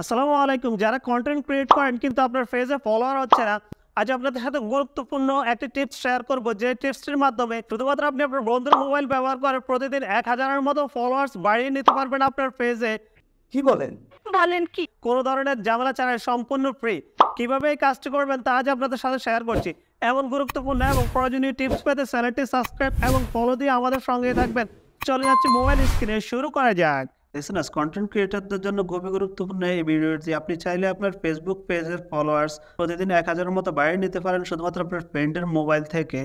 আসসালামু আলাইকুম। যারা কন্টেন্ট ক্রিয়েট করেন কিন্তু আপনার ফেজে ফলোয়ার হচ্ছে না আজ আপনাদের সাথে গুরুত্বপূর্ণ একটি টিপস শেয়ার করব। যে টিপসটির মাধ্যমে শুধুমাত্র আপনি আপনার বন্ধুর মোবাইল ব্যবহার করে প্রতিদিন এক হাজারের মতো ফলোয়ার্স বাড়িয়ে নিতে পারবেন আপনার পেজে কি বলেন? বলেন কি? কোনো ধরনের ঝামেলা ছাড়াই সম্পূর্ণ ফ্রি কীভাবে এই কাজটি করবেন তা আজ আপনাদের সাথে শেয়ার করছি। এমন গুরুত্বপূর্ণ এবং প্রয়োজনীয় টিপস পেতে চ্যানেলটি সাবস্ক্রাইব এবং ফলো দিয়ে আমাদের সঙ্গে থাকবেন। চলে যাচ্ছে মোবাইল স্ক্রিনে শুরু করা যাক। লিসনার্স কন্টেন্ট ক্রিয়েটরদের জন্য খুবই গুরুত্বপূর্ণ এই ভিডিওটি আপনি চাইলে আপনার ফেসবুক পেজের ফলোয়ার্স প্রতিদিন এক হাজারের মতো বাড়িয়ে নিতে পারেন, শুধুমাত্র আপনার ফ্রেন্ডের মোবাইল থেকে।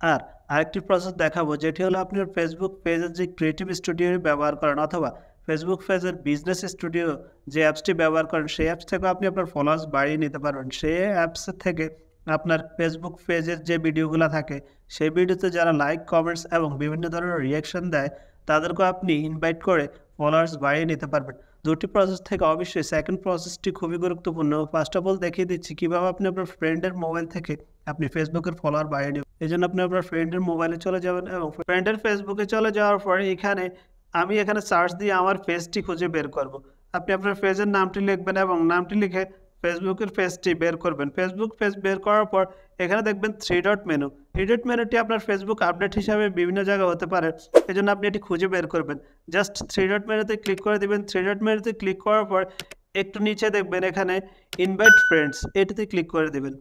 আর আরেকটি প্রসেস দেখাবো, যেটি হলো আপনার ফেসবুক পেজের যে ক্রিয়েটিভ স্টুডিও ব্যবহার করেন, অথবা ফেসবুক পেজের বিজনেস স্টুডিও যে অ্যাপসটি ব্যবহার করেন, সেই অ্যাপস থেকেও আপনি আপনার ফলোয়ার্স বাড়িয়ে নিতে পারবেন। সেই অ্যাপসের থেকে আপনার ফেসবুক পেজের যে ভিডিওগুলো থাকে, সেই ভিডিওতে যারা লাইক কমেন্টস এবং বিভিন্ন ধরনের রিয়াকশন দেয় তাদেরকেও আপনি ইনভাইট করে ফলোয়ার্স বাড়িয়ে নিতে পারবেন। দুটি প্রসেস থেকে অবশ্যই সেকেন্ড প্রসেসটি খুবই গুরুত্বপূর্ণ। ফার্স্ট অফ অল দেখিয়ে দিচ্ছি কীভাবে আপনি আপনার ফ্রেন্ডের মোবাইল থেকে আপনি ফেসবুকের ফলোয়ার বাড়িয়ে নেবেন। এই জন্য আপনি আপনার ফ্রেন্ডের মোবাইলে চলে যাবেন এবং ফ্রেন্ডের ফেসবুকে চলে যাওয়ার পরে এখানে আমি এখানে সার্চ দিয়ে আমার পেজটি খুঁজে বের করব। আপনি আপনার পেজের নামটি লিখবেন এবং নামটি লিখে ফেসবুকের পেজটি বের করবেন। ফেসবুক পেজ বের করার পর এখানে দেখবেন three dot menu three dot মেনুটি আপনার ফেসবুক আপডেট হিসাবে বিভিন্ন জায়গায় হতে পারে। এই জন্য আপনি এটি খুঁজে বের করবেন। জাস্ট থ্রি ডট মেনুতে ক্লিক করে দিবেন। থ্রি ডট মেনুতে ক্লিক করার পর একটু নিচে দেখবেন এখানে ইনভাইট ফ্রেন্ডস এটিতে ক্লিক করে দিবেন।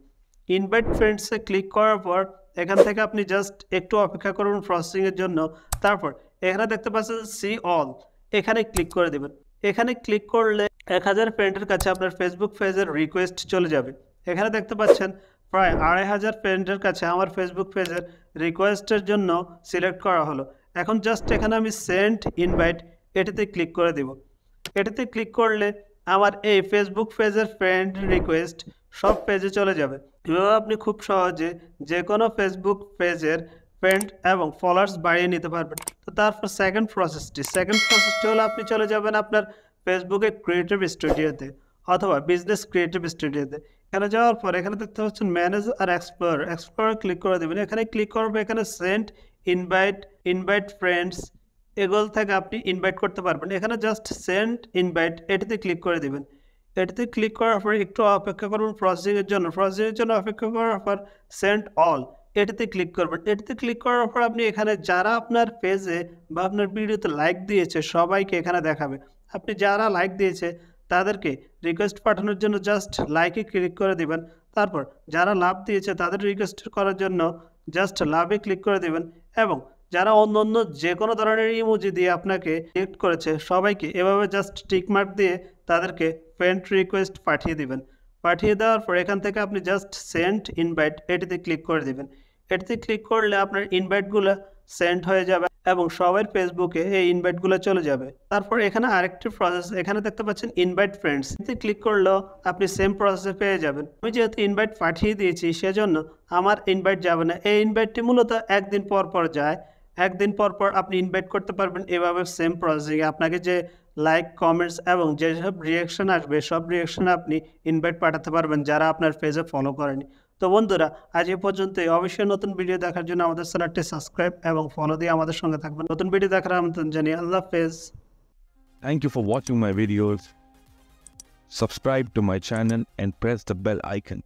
ইনভাইট ফ্রেন্ডসে ক্লিক করার পর এখান থেকে আপনি জাস্ট একটু অপেক্ষা করুন প্রসেসিংয়ের জন্য। তারপর এখানে দেখতে পাচ্ছেন সি অল এখানে ক্লিক করে দেবেন। এখানে ক্লিক করলে এক হাজার ফ্রেন্ডের কাছে আপনার ফেসবুক পেজের রিকোয়েস্ট চলে যাবে। এখানে দেখতে পাচ্ছেন, প্রায় আড়াই হাজার ফ্রেন্ডের কাছে আমার ফেসবুক পেজের রিকোয়েস্টের জন্য সিলেক্ট করা হলো। এখন জাস্ট এখানে আমি সেন্ড ইনভাইট এটিতে ক্লিক করে দেব। এটিতে ক্লিক করলে আমার এই ফেসবুক পেজের ফ্রেন্ড রিকোয়েস্ট সব পেজে চলে যাবে। এভাবে আপনি খুব সহজে যে কোনো ফেসবুক পেজের ফ্রেন্ড এবং ফলোয়ার্স বাড়িয়ে নিতে পারবেন। তো তারপর সেকেন্ড প্রসেসটি সেকেন্ড প্রসেসটি হলো আপনি চলে যাবেন আপনার ফেসবুকে ক্রিয়েটিভ স্টুডিওতে অথবা বিজনেস ক্রিয়েটিভ স্টুডিওতে এখানে যাওয়ার পর এখানে দেখতে পাচ্ছেন ম্যানেজ আর এক্সপ্লোর এক্সপ্লোর ক্লিক করে দেবেন। এখানে ক্লিক করব এখানে সেন্ট ইনভাইট ইনভাইট ফ্রেন্ডস এগুলো থেকে আপনি ইনভাইট করতে পারবেন। এখানে জাস্ট সেন্ড ইনভাইট এটিতে ক্লিক করে দেবেন। এটিতে ক্লিক করার পর একটু অপেক্ষা করবেন প্রসেসিংয়ের জন্য। প্রসেসিংয়ের জন্য অপেক্ষা করার পর সেন্ড অল এটিতে ক্লিক করবেন। এটিতে ক্লিক করার পর আপনি এখানে যারা আপনার পেজে বা আপনার ভিডিওতে লাইক দিয়েছে, সবাইকে এখানে দেখাবে। আপনি যারা লাইক দিয়েছে, তাদেরকে রিকোয়েস্ট পাঠানোর জন্য জাস্ট লাইকে ক্লিক করে দিবেন। তারপর যারা লাভ দিয়েছে, তাদের রিকোয়েস্ট করার জন্য জাস্ট লাভে ক্লিক করে দিবেন এবং যারা অন্য অন্য যে কোনো ধরনের ইমোজি দিয়ে আপনাকে সিলেক্ট করেছে, সবাইকে এভাবে জাস্ট টিক মার্ক দিয়ে তাদেরকে ফ্রেন্ড রিকোয়েস্ট পাঠিয়ে দিবেন। পাঠিয়ে দেওয়ার পর এখান থেকে আপনি জাস্ট সেন্ড ইনভাইট এটিতে ক্লিক করে দিবেন। এটিতে ক্লিক করলে আপনার ইনভাইটগুলো সেন্ড হয়ে যাবে এবং সবার ফেসবুকে এই ইনভাইটগুলো চলে যাবে। তারপর এখানে আরেকটি প্রসেস এখানে দেখতে পাচ্ছেন ইনভাইট ফ্রেন্ডস এতে ক্লিক করলেও আপনি সেম প্রসেসে পেয়ে যাবেন। আমি যেহেতু ইনভাইট পাঠিয়ে দিয়েছি, সেজন্য আমার ইনভাইট যাবে না। এই ইনভাইটটি মূলত একদিন পর পর যায়। একদিন পর পর আপনি ইনভাইট করতে পারবেন এভাবে সেম প্রসেসিংয়ে আপনাকে যে লাইক কমেন্টস এবং যেসব রিয়াকশন আসবে, সব রিয়াকশনে আপনি ইনভাইট পাঠাতে পারবেন যারা আপনার পেজে ফলো করেনি। তো বন্ধুরা আজ এ পর্যন্তই অবশ্যই নতুন ভিডিও দেখার জন্য আমাদের চ্যানেলটি সাবস্ক্রাইব এবং ফলো দিয়ে আমাদের সঙ্গে থাকবেন নতুন ভিডিও দেখার আমন্ত্রণ জানিয়ে আল্লাহ হাফেজ Thank you for watching my videos. Subscribe to my channel and press the bell icon.